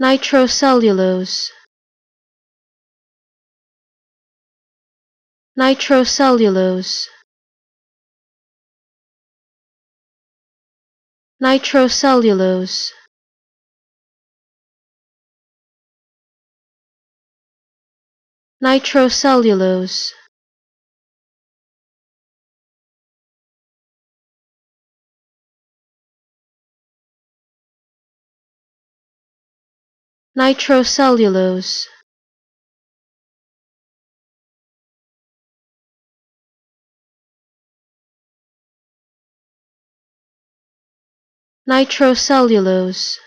nitrocellulose. Nitrocellulose. Nitrocellulose. Nitrocellulose nitrocellulose. Nitrocellulose